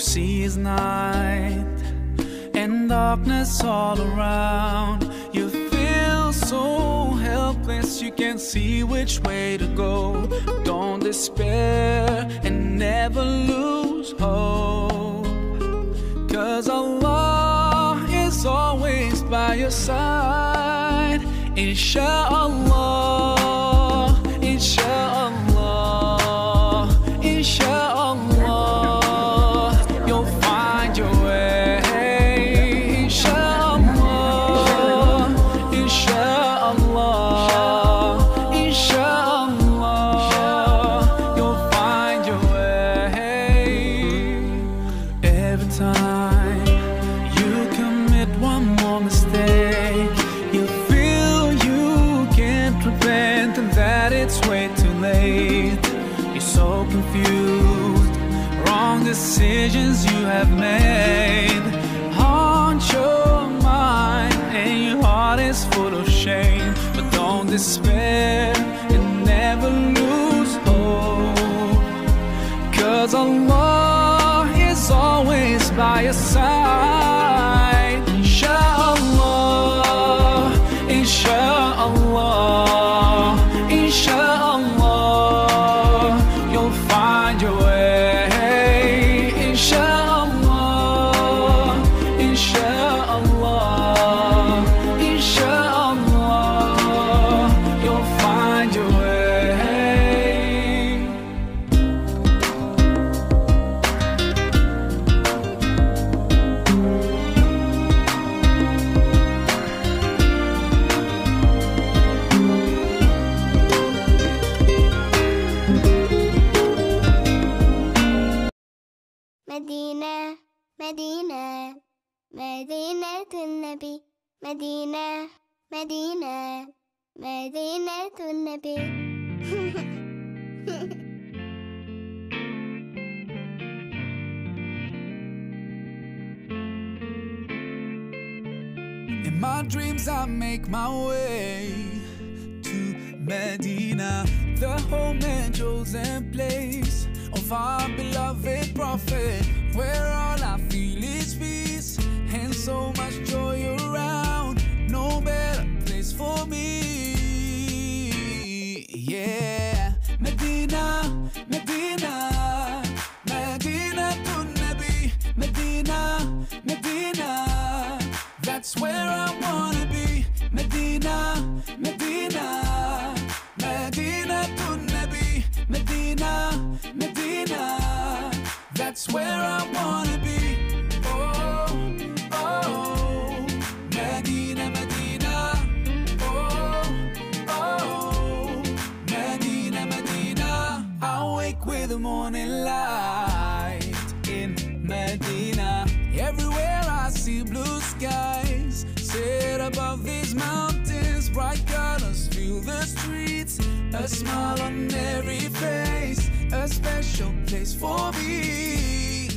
see is night and darkness all around. You feel so helpless, you can't see which way to go. Don't despair and never lose hope. Cause Allah is always by your side. Insha'Allah, wanna be. In my dreams, I make my way to Medina, the home and chosen place of our beloved prophet, where all I feel is peace and so much joy around. No better place for me. Where I wanna be. Oh, oh, Medina, Medina. Oh, oh, Medina, Medina. I wake with the morning light in Medina. Everywhere I see blue skies, set above these mountains, bright colors fill the streets. A smile on every face, a special place for me.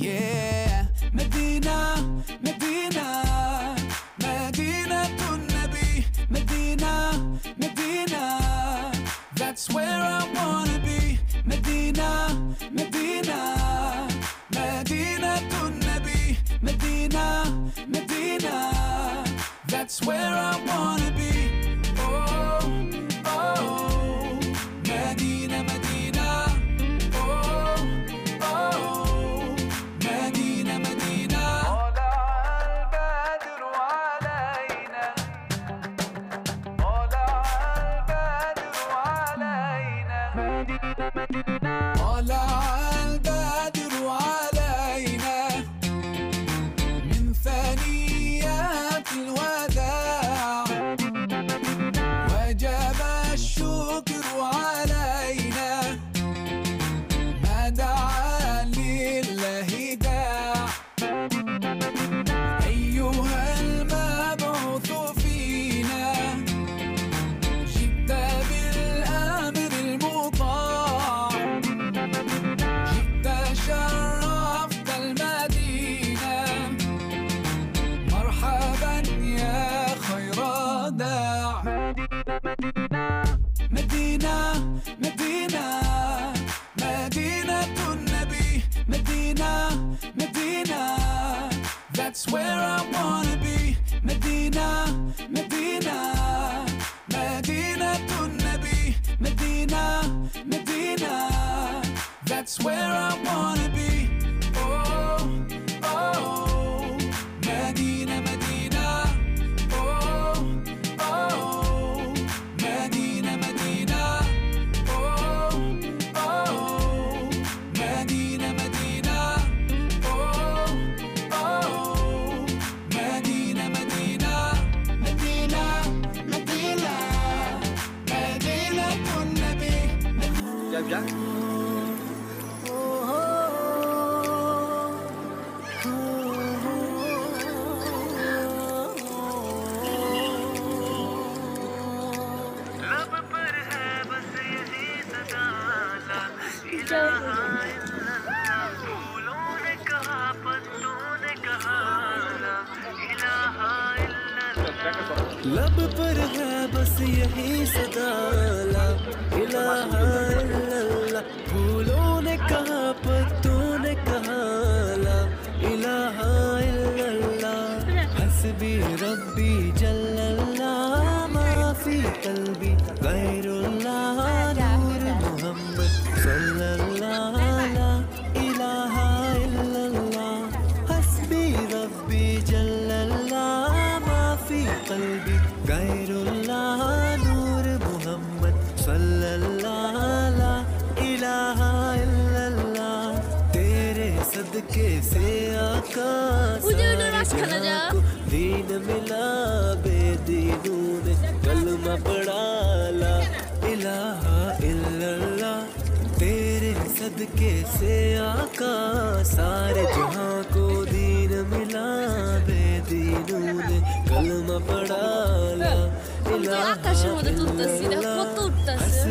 Yeah, Medina, Medina, Medina to Nabi, Medina, Medina. That's where कैसे आका उधर उधर रास खाना जा। दीन मिला बेदीनों कलमा पढ़ा ला इलाहा इल्लल्लाह तेरे सदके से आका सारे जहाँ को दीन मिला बेदीनों कलमा पढ़ा ला আকাশের মধ্যে তুলতেছি না কত উঠতেছে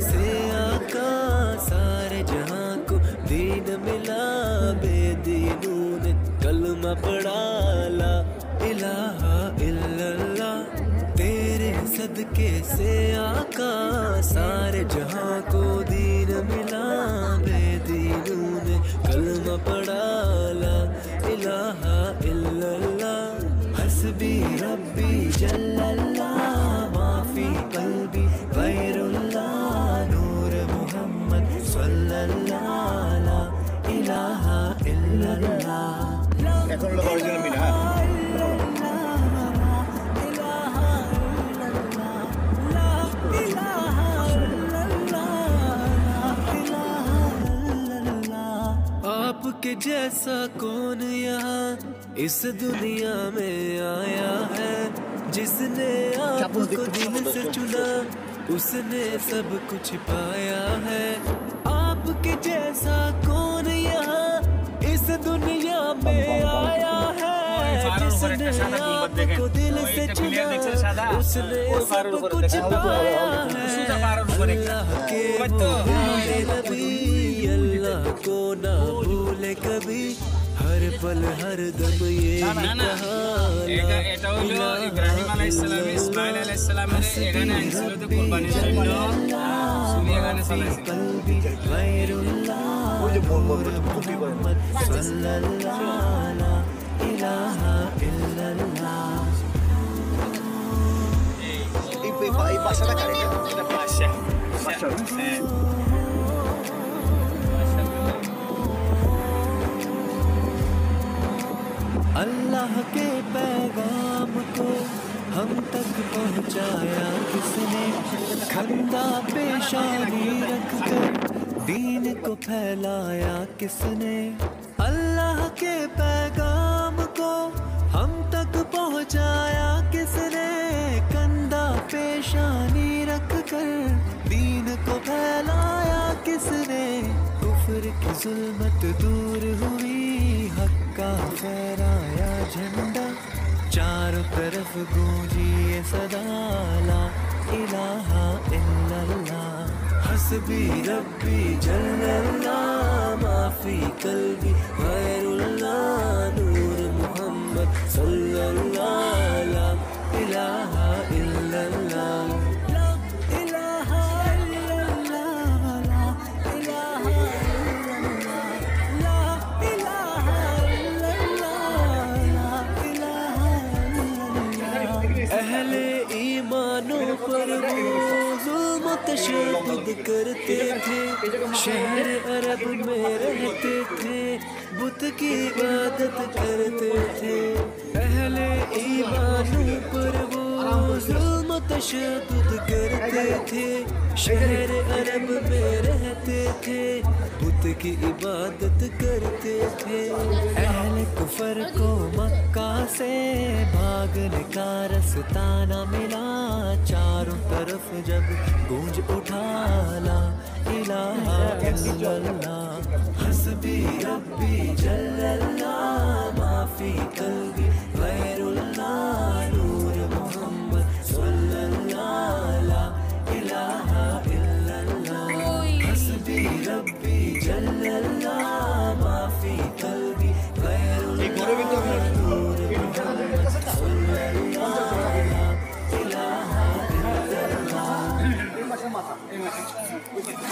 से आका सारे जहाँ को दीन मिला बेदीनों ने कलमा पढ़ा ला इलाहा इल्लल्लाह, तेरे सदके से आका सारे जहाँ को दीन मिला बेदीनों ने कलमा पढ़ा ला इलाहा इल्लल्लाह, हसबी रब्बी जल्लल्लाह। এখন হলো অরিজিনাল মিনা হ্যাঁ आपके जैसा कौन यहाँ इस दुनिया में आया है जिसने आपको दिल से चुना उसने सब कुछ पाया है आपके जैसा कौन यहाँ इस दुनिया में आया है जिसने आपको दिल से चुना उसने सब कुछ पाया है। अल्लाह के नबी अल्लाह को ना भूले कभी। हर पल हर दम ये कहा এটা এটা হলো ইব্রাহিম আলাইহিস সালাম ইসমাইল আলাইহিস সালামের এখানে আনছিল তো কুরবানির জন্য শুনি এখানে চালাইছে कल्बी गैरुल्लाह ওই যে মোর মোর টুপি করে सल्लल्लाह ला इलाहा इल्लल्लाह এই এই বাসাটা কারে এটা বাদশা বাসা अल्लाह के पैगाम को हम तक पहुँचाया किसने? खंदा पेशानी रख कर दीन को फैलाया किसने? अल्लाह के पैगाम को हम तक पहुँचाया किसने? कंधा पेशानी रख कर दीन को फैलाया किसने? कुफर की जुल्मत दूर हुई। का फहराया झंडा, चारों तरफ़ गूंजी ये सदा ला, इलाहा इल्लल्लाह। हसबी, रब्बी, जल्लल्लाह, माफ़ी, कल्बी, गैरुल्लाह, नूर मोहम्मद सल्लल्लाह ईमानों पर वो जुल्म करते थे। शहर अरब में रहते थे, बुत की इबादत करते थे। पहले ईमानों पर वो जुल्म तशद्दुद करते थे शहर अरब में रहते थे बुत की इबादत करते थे। अहले कुफर को मक्का से भागने का रास्ता न मिला चारों तरफ़ जब गूंज उठा ला इलाहा इल्लल्लाह हसबी रब्बी जल्लल्लाह माफ़ी कल्बी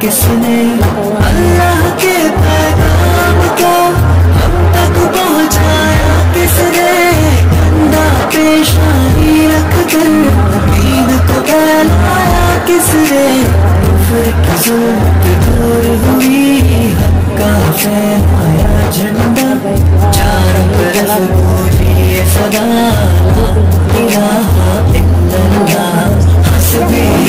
किसने अल्लाह के पैगाम को हम तक पहुँचाया किसने? कंधा पेशानी रख कर दीन को बहलाया किसने? फिर किस्मत दूर हुई का फैलाया झंडा। चारों तरफ़ बोली सदा इलाहा इल्लल्लाह। हसबी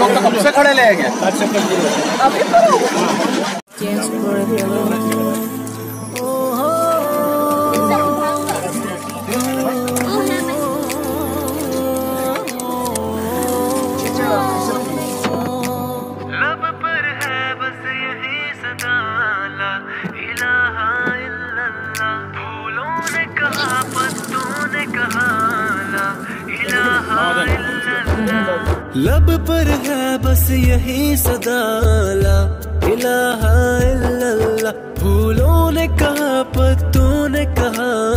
लोग तो कब से खड़े ले गए लब पर है बस यही सदाला। इलाहा इल्लल्लाह। फूलों ने कहा पत्तों ने कहा